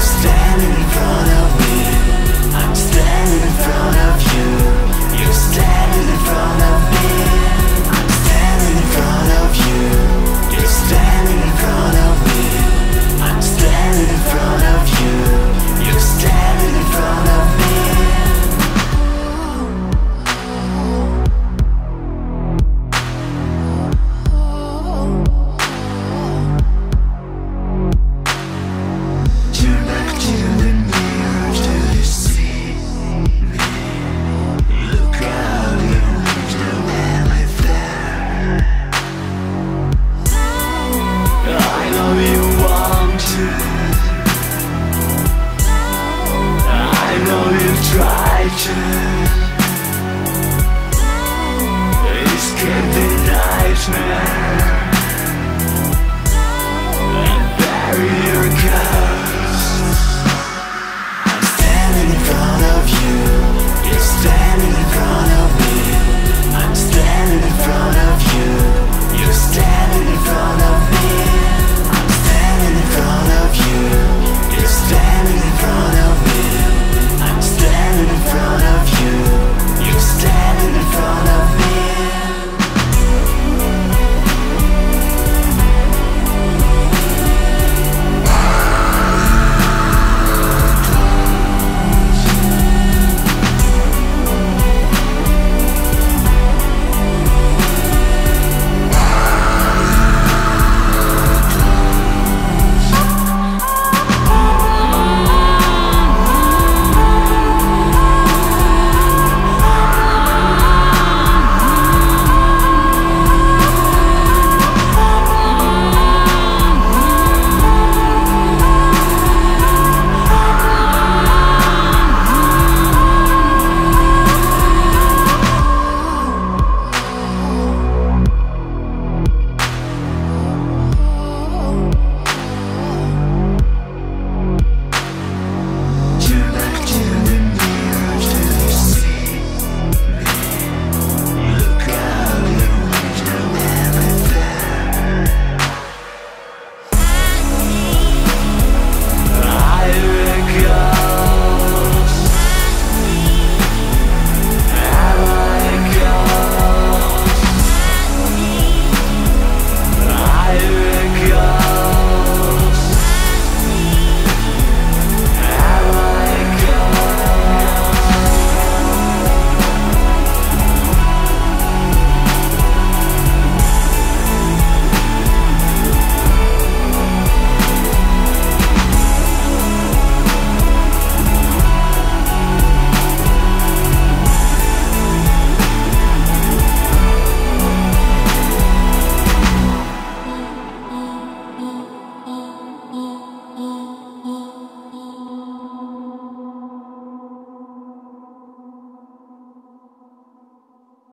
standing in front of me. I'm standing in front of It's getting nice now